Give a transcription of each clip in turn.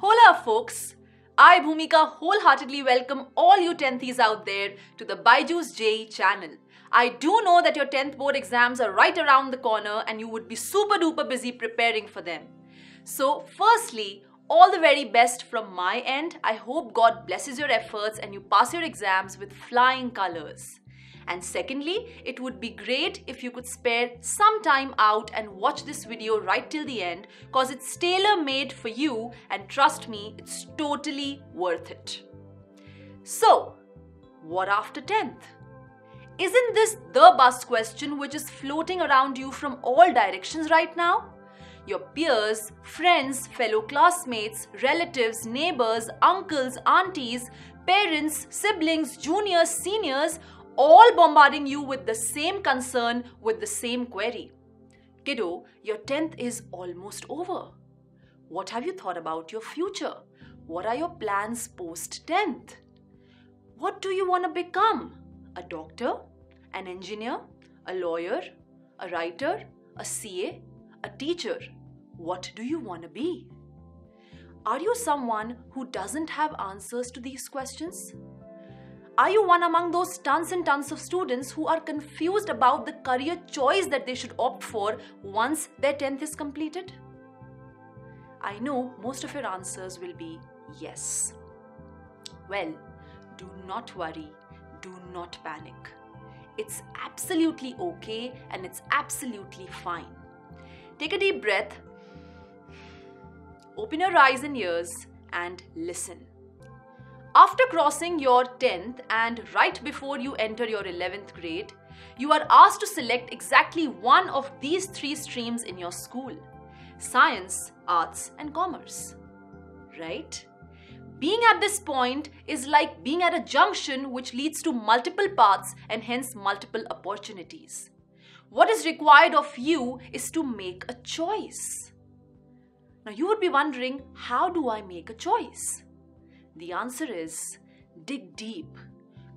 Hola, folks! I, Bhoomika, wholeheartedly welcome all you 10thies out there to the Byju's JEE channel. I do know that your 10th board exams are right around the corner and you would be super duper busy preparing for them. So, firstly, all the very best from my end. I hope God blesses your efforts and you pass your exams with flying colors. And secondly, it would be great if you could spare some time out and watch this video right till the end cause it's tailor made for you and trust me, it's totally worth it. So, what after 10th? Isn't this the bus question which is floating around you from all directions right now? Your peers, friends, fellow classmates, relatives, neighbors, uncles, aunties, parents, siblings, juniors, seniors all bombarding you with the same concern, with the same query. Kiddo, your 10th is almost over. What have you thought about your future? What are your plans post 10th? What do you want to become? A doctor? An engineer? A lawyer? A writer? A CA? A teacher? What do you want to be? Are you someone who doesn't have answers to these questions? Are you one among those tons and tons of students who are confused about the career choice that they should opt for once their 10th is completed? I know most of your answers will be yes. Well, do not worry, do not panic. It's absolutely okay and it's absolutely fine. Take a deep breath, open your eyes and ears, and listen. After crossing your 10th and right before you enter your 11th grade, you are asked to select exactly one of these three streams in your school science, arts, and commerce. Right? Being at this point is like being at a junction which leads to multiple paths and hence multiple opportunities. What is required of you is to make a choice. Now, you would be wondering, how do I make a choice? The answer is dig deep,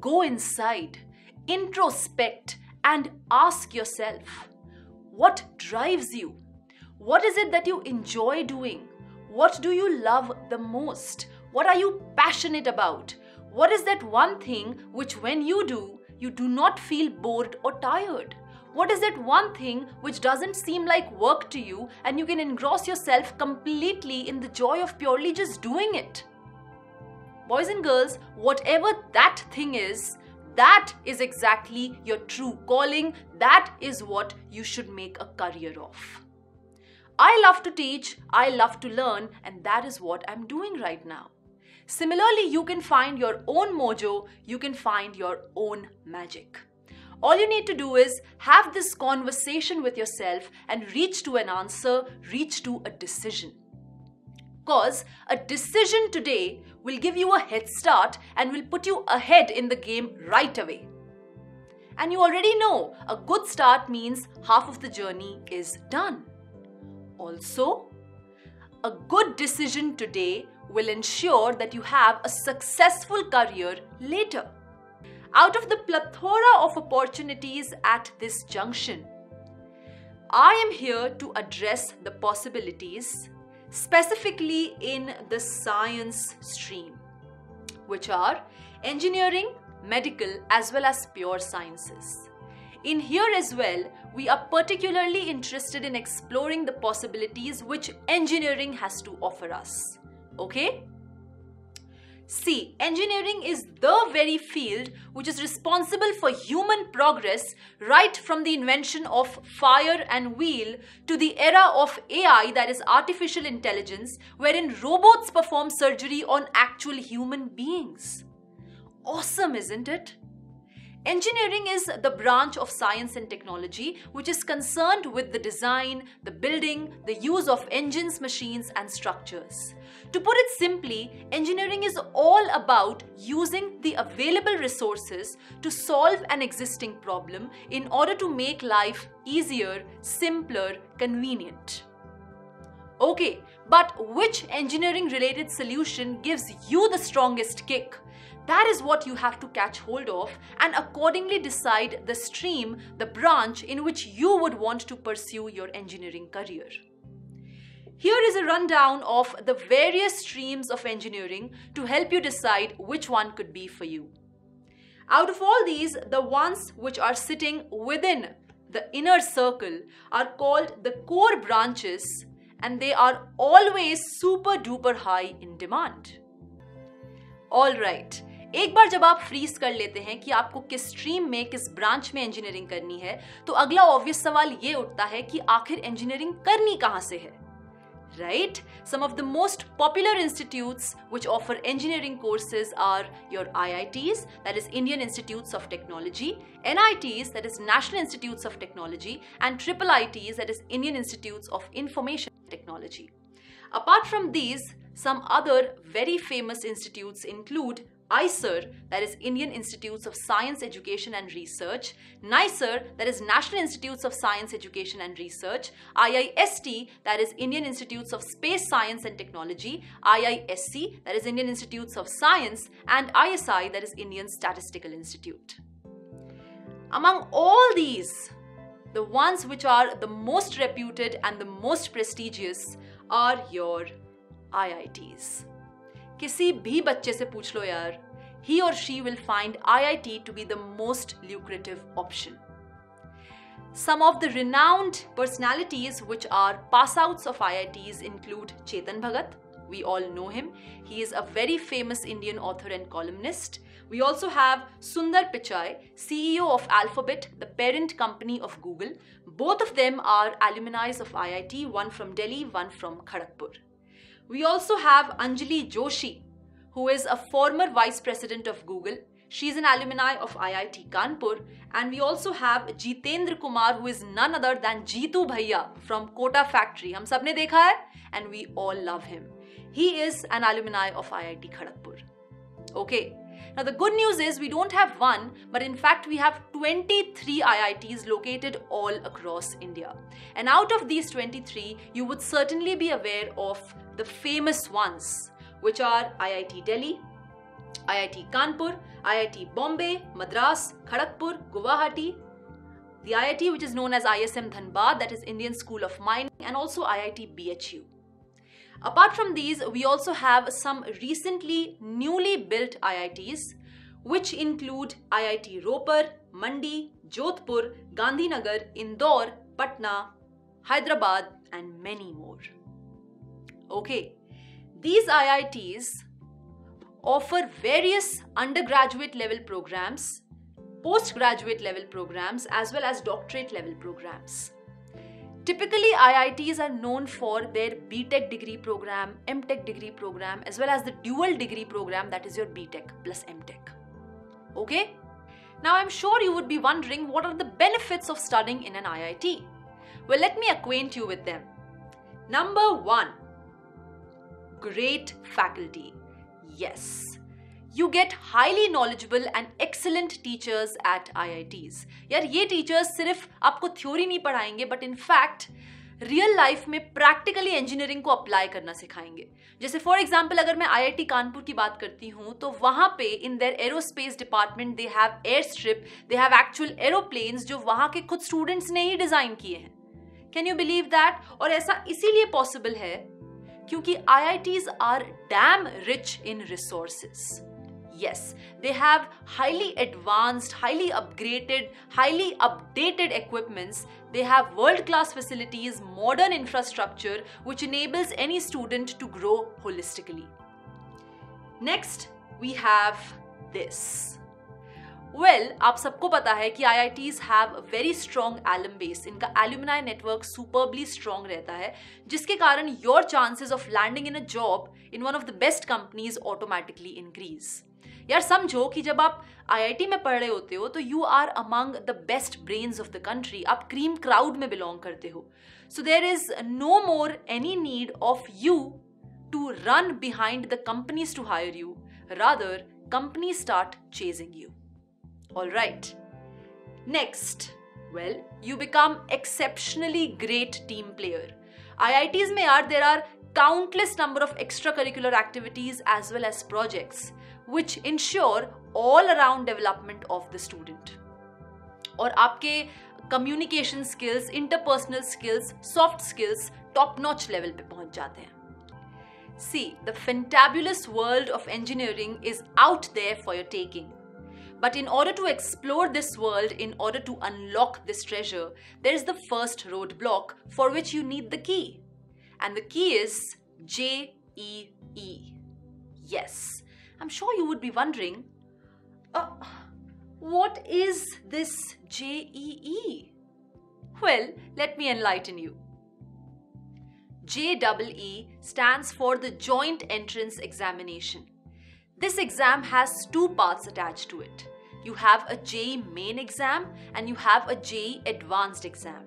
go inside, introspect, and ask yourself what drives you? What is it that you enjoy doing? What do you love the most? What are you passionate about? What is that one thing which, when you do, you do not feel bored or tired? What is that one thing which doesn't seem like work to you and you can engross yourself completely in the joy of purely just doing it? Boys and girls, whatever that thing is, that is exactly your true calling. That is what you should make a career of. I love to teach, I love to learn, and that is what I'm doing right now. Similarly, you can find your own mojo, you can find your own magic. All you need to do is have this conversation with yourself and reach to an answer, reach to a decision. Because a decision today will give you a head start and will put you ahead in the game right away. And you already know a good start means half of the journey is done. Also, a good decision today will ensure that you have a successful career later. Out of the plethora of opportunities at this junction, I am here to address the possibilities specifically in the science stream, which are engineering, medical, as well as pure sciences. In here as well, we are particularly interested in exploring the possibilities which engineering has to offer us. Okay? See, engineering is the very field which is responsible for human progress right from the invention of fire and wheel to the era of AI, that is artificial intelligence, wherein robots perform surgery on actual human beings. Awesome, isn't it? Engineering is the branch of science and technology which is concerned with the design, the building, the use of engines, machines, and structures. To put it simply, engineering is all about using the available resources to solve an existing problem in order to make life easier, simpler, convenient. Okay, but which engineering related solution gives you the strongest kick? That is what you have to catch hold of and accordingly decide the stream, the branch in which you would want to pursue your engineering career. Here is a rundown of the various streams of engineering to help you decide which one could be for you. Out of all these, the ones which are sitting within the inner circle are called the core branches and they are always super duper high in demand. Alright, एक बार जब आप freeze कर लेते हैं कि आपको किस stream में, किस ब्रांच में इंजीनियरिंग करनी है तो अगला ऑब्वियस सवाल ये उठता है कि आखिर इंजीनियरिंग करनी कहाँ से है? Right some of the most popular institutes which offer engineering courses are your I I Ts that is Indian Institute of Technology N I Ts that is National Institute of Technology and triple I Ts that is Indian Institutes of Information Technology apart from these some other very famous institute include IISER, that is Indian Institutes of Science, Education and Research, NISER, that is National Institutes of Science, Education and Research, IIST, that is Indian Institutes of Space Science and Technology, IISc, that is Indian Institutes of Science, and ISI, that is Indian Statistical Institute. Among all these, the ones which are the most reputed and the most prestigious are your IITs. किसी भी बच्चे से पूछ लो यार। He और she will find I I T to be the most lucrative option some of the renowned personalities which are pass out of I I Ts include Chetan Bhagat we all know him he is a very famous Indian author and columnist we also have Sundar Pichai CEO of Alphabet the parent company of Google both of them are alumnis of I I T one from Delhi one from Kharagpur We also have Anjali Joshi, who is a former vice president of Google. She's an alumni of IIT Kanpur. And we also have Jitendra Kumar, who is none other than Jitu Bhaiya from Kota Factory. Hum sabne dekha hai and we all love him. He is an alumni of IIT Kharagpur. Okay. Now, the good news is we don't have one, but in fact, we have 23 IITs located all across India. And out of these 23, you would certainly be aware of the famous ones, which are IIT Delhi, IIT Kanpur, IIT Bombay, Madras, Kharagpur, Guwahati, the IIT which is known as ISM Dhanbad, that is Indian School of Mining, and also IIT BHU. Apart from these, we also have some recently newly built IITs, which include IIT Ropar, Mandi, Jodhpur, Gandhinagar, Indore, Patna, Hyderabad, and many more. Okay, these IITs offer various undergraduate level programs, postgraduate level programs, as well as doctorate level programs. Typically, IITs are known for their BTech degree program, MTech degree program, as well as the dual degree program that is your BTech plus MTech. Okay? Now, I'm sure you would be wondering what are the benefits of studying in an IIT? Well, let me acquaint you with them. Number one, great faculty. Yes. You get highly knowledgeable and excellent teachers at IITs. यार, ये teachers सिर्फ़ आपको theory नहीं पढ़ाएँगे but in fact real life में practically engineering को apply करना सिखाएँगे जैसे फॉर एग्ज़ाम्पल अगर मैं आईआईटी कानपुर की बात करती हूँ तो वहाँ पे in there aerospace department they have airstrip they have actual aeroplanes जो वहाँ के खुद स्टूडेंट्स ने ही डिज़ाइन किए हैं कैन यू बिलीव दैट और ऐसा इसीलिए पॉसिबल है क्योंकि IITs are damn rich in resources. Yes, they have highly advanced, highly upgraded, highly updated equipments. They have world class facilities, modern infrastructure, which enables any student to grow holistically. Next, we have this. Well आप सबको पता है कि I I Ts have very strong alum base इनका alumni network superbly strong रहता है, जिसके कारण your chances of landing in a job in one of the best companies automatically increase यार, समझो कि जब आप आईआईटी में पढ़ रहे होते हो तो you are among the best brains of the country आप क्रीम क्राउड में बिलोंग करते हो. So there is no more any need of you to run behind the companies to hire you rather company start chasing you All right. Next, well, you become exceptionally great team player. IITs में यार there are countless number of extracurricular activities as well as projects which ensure all around development of the student. और आपके communication skills, interpersonal skills, soft skills top notch level पे पहुंच जाते हैं see the fantabulous world of engineering is out there for your taking But in order to explore this world, in order to unlock this treasure, there is the first roadblock for which you need the key. And the key is J E E. Yes, I'm sure you would be wondering uh, what is this J E E? Well, let me enlighten you. JEE stands for the Joint Entrance Examination. This exam has two parts attached to it You have a JEE main exam and you have a JEE advanced exam.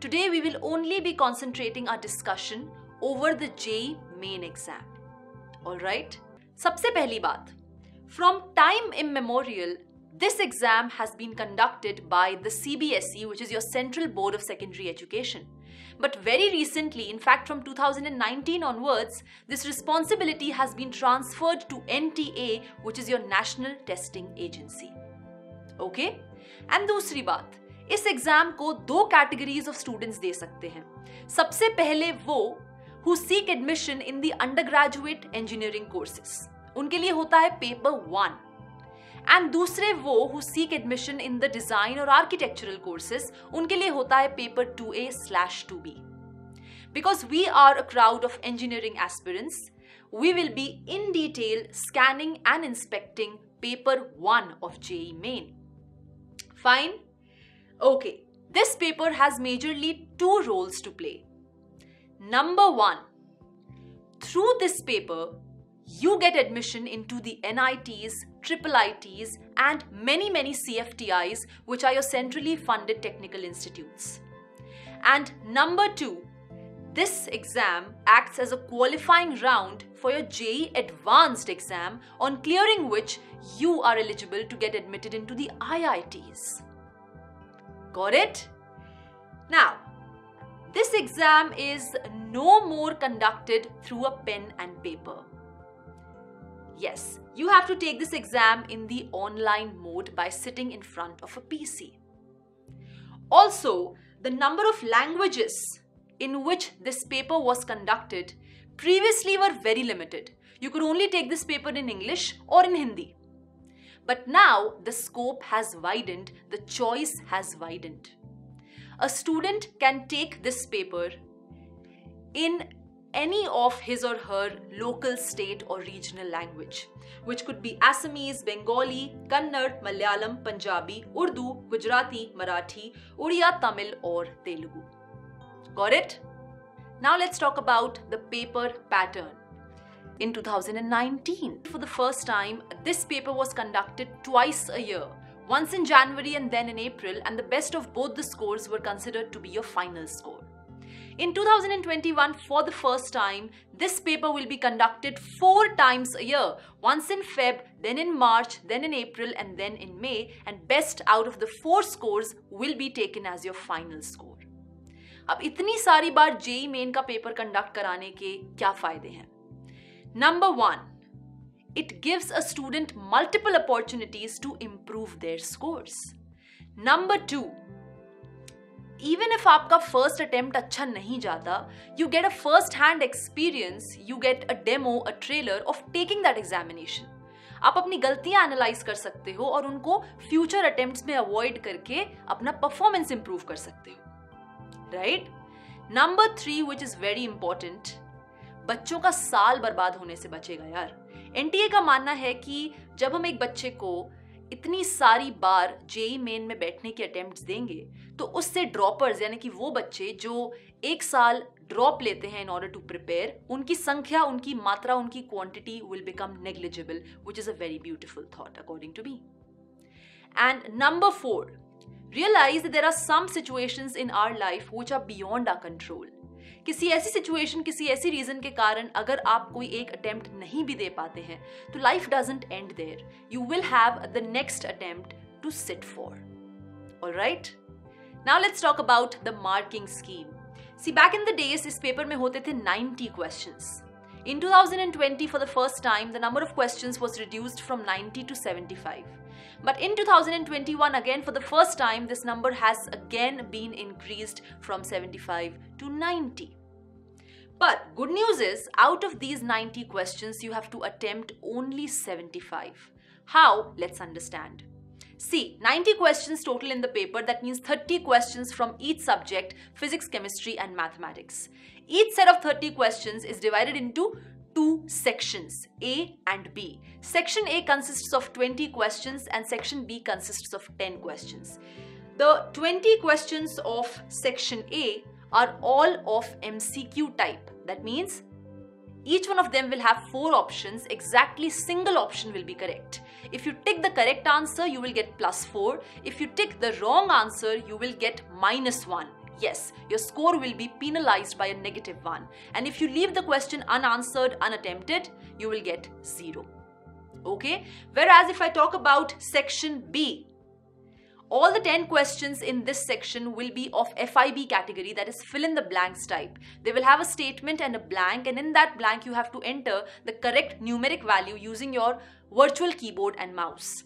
Today we will only be concentrating our discussion over the JEE main exam. Alright? सबसे पहली बात From time immemorial, this exam has been conducted by the CBSE, which is your Central Board of Secondary Education. But very recently, in fact from 2019 onwards, this responsibility has been transferred to NTA, which is your National Testing Agency. Okay? And दूसरी बात, इस exam को दो categories of students they सकते हैं सबसे पहले वो who seek admission in the undergraduate engineering courses उनके लिए होता है पेपर वन एंड दूसरे वो who seek admission in the design और आर्किटेक्चरल कोर्सेज उनके लिए होता है paper two A slash two B because we are a crowd of engineering aspirants we will be in detail scanning and inspecting paper 1 of JEE main. Fine? Okay, this paper has majorly two roles to play. Number 1. Through this paper, you get admission into the NITs, triple ITs, and many, many CFTIs, which are your centrally funded technical institutes. And number two, this exam acts as a qualifying round for your JEE Advanced exam, on clearing which you are eligible to get admitted into the IITs. Got it? Now, this exam is no more conducted through a pen and paper. Yes, you have to take this exam in the online mode by sitting in front of a PC. Also, the number of languages in which this paper was conducted previously were very limited. You could only take this paper in English or in Hindi. But now the scope has widened, the choice has widened. A student can take this paper in any of his or her local state or regional language, which could be Assamese, Bengali, Kannada, Malayalam, Punjabi, Urdu, Gujarati, Marathi, Odia, Tamil, or Telugu. Got it? Now let's talk about the paper pattern. In 2019, for the first time, this paper was conducted twice a year, once in January and then in April, and the best of both the scores were considered to be your final score. In 2021, for the first time, this paper will be conducted four times a year once in Feb, then in March, then in April, and then in May. And best out of the four scores will be taken as your final score. अब इतनी सारी बार JEE main का paper conduct कराने के क्या फ़ायदे हैं? Number one it gives a student multiple opportunities to improve their scores. Number two, even if आपका फ़र्स्ट अटेम्प्ट अच्छा नहीं जाता you get a first hand experience you get a demo a trailer of taking that examination आप अपनी गलतियाँ analyse कर सकते हो और उनको फ्यूचर अटेम्प्ट्स में अवॉइड करके अपना परफॉर्मेंस इंप्रूव कर सकते हो। Right number three which is very important बच्चों का साल बर्बाद होने से बचेगा यार। एनटीए का मानना है कि जब हम एक बच्चे को इतनी सारी बार जेई मेन में बैठने के अटेम्प्ट देंगे तो उससे ड्रॉपर्स यानी कि वो बच्चे जो एक साल ड्रॉप लेते हैं इन ऑर्डर टू प्रिपेयर उनकी संख्या, उनकी मात्रा, उनकी quantity will become negligible which is a very beautiful thought according to me and number four that there are some situations in our life which are beyond our control. किसी ऐसी situation किसी ऐसी reason के कारण अगर आप कोई एक अटेम्प्ट नहीं भी दे पाते हैं तो life doesn't and there you will have the next attempt to sit for all right now let's talk about the marking scheme see back in the days इस पेपर में होते थे 90 questions In 2020, for the first time, the number of questions was reduced from 90 to 75. But in 2021, again, for the first time, this number has again been increased from 75 to 90. But good news is, out of these 90 questions, you have to attempt only 75. How? Let's understand. See, 90 questions total in the paper, that means 30 questions from each subject physics, chemistry, and mathematics. Each set of 30 questions is divided into two sections A and B. Section A consists of 20 questions and section B consists of 10 questions. The 20 questions of section A are all of MCQ type. That means each one of them will have four options. Exactly single option will be correct. If you tick the correct answer, you will get plus 4. If you tick the wrong answer, you will get minus 1. Yes, your score will be penalized by a negative 1. And if you leave the question unanswered, unattempted, you will get 0. Okay? Whereas if I talk about section B, all the 10 questions in this section will be of FIB category that is fill in the blanks type. They will have a statement and a blank and in that blank you have to enter the correct numeric value using your virtual keyboard and mouse.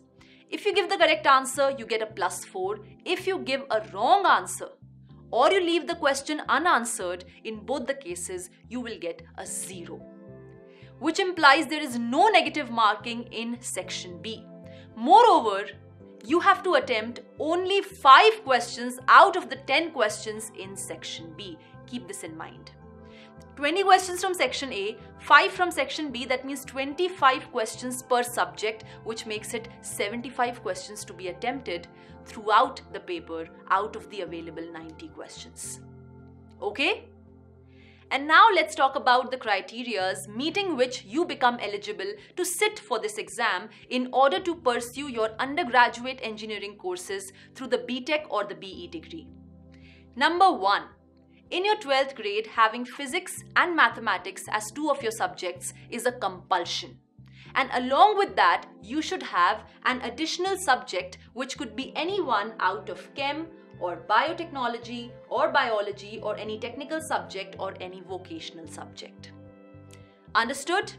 If you give the correct answer, you get a plus 4. If you give a wrong answer or you leave the question unanswered, in both the cases, you will get a 0. Which implies there is no negative marking in section B. Moreover, you have to attempt only 5 questions out of the 10 questions in section B. Keep this in mind. 20 questions from section A, 5 from section B, that means 25 questions per subject, which makes it 75 questions to be attempted throughout the paper out of the available 90 questions. Okay? And now let's talk about the criterias meeting which you become eligible to sit for this exam in order to pursue your undergraduate engineering courses through the BTech or the BE degree. Number 1. In your 12th grade, having physics and mathematics as two of your subjects is a compulsion. And along with that, you should have an additional subject which could be any one out of chem, or biotechnology or biology or any technical subject or any vocational subject. Understood?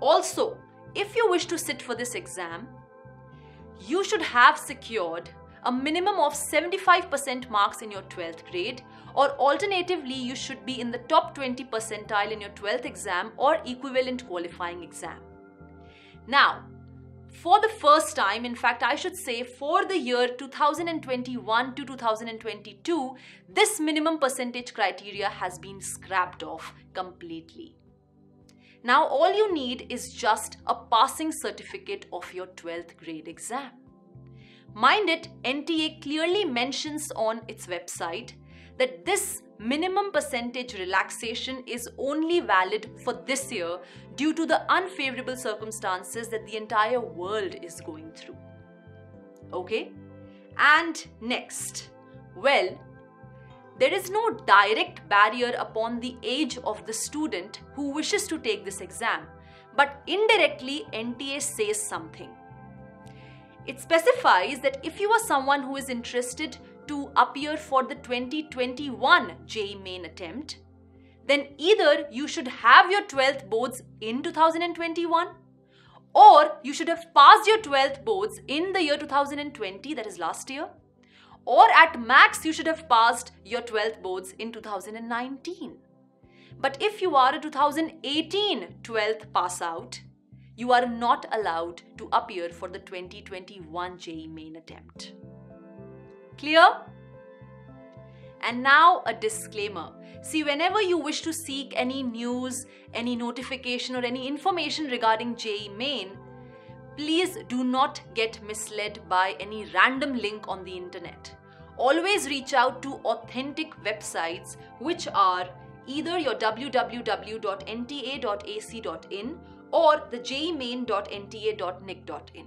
Also, if you wish to sit for this exam, you should have secured a minimum of 75% marks in your 12th grade or alternatively you should be in the top 20 percentile in your 12th exam or equivalent qualifying exam. Now, for the first time, in fact, I should say for the year 2021 to 2022, this minimum percentage criteria has been scrapped off completely. Now, all you need is just a passing certificate of your 12th grade exam. Mind it, NTA clearly mentions on its website that this minimum percentage relaxation is only valid for this year due to the unfavorable circumstances that the entire world is going through. Okay? And next, well, there is no direct barrier upon the age of the student who wishes to take this exam, but indirectly, NTA says something. It specifies that if you are someone who is interested to appear for the 2021 JEE main attempt, then either you should have your 12th boards in 2021 or you should have passed your 12th boards in the year 2020, that is last year, or at max you should have passed your 12th boards in 2019. But if you are a 2018 12th pass out, you are not allowed to appear for the 2021 JEE main attempt. Clear? And now a disclaimer. See, whenever you wish to seek any news, any notification, or any information regarding JEE Main, please do not get misled by any random link on the internet. Always reach out to authentic websites which are either your www.nta.ac.in or the jeemain.nta.nic.in.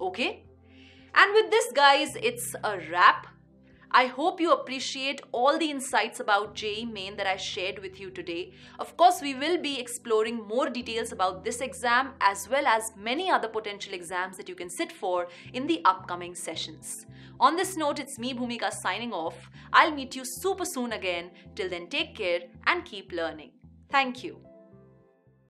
Okay? And with this, guys, it's a wrap. I hope you appreciate all the insights about JEE Main that I shared with you today. Of course, we will be exploring more details about this exam as well as many other potential exams that you can sit for in the upcoming sessions. On this note, it's me, Bhoomika, signing off. I'll meet you super soon again. Till then, take care and keep learning. Thank you.